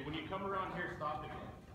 When you come around here, stop again.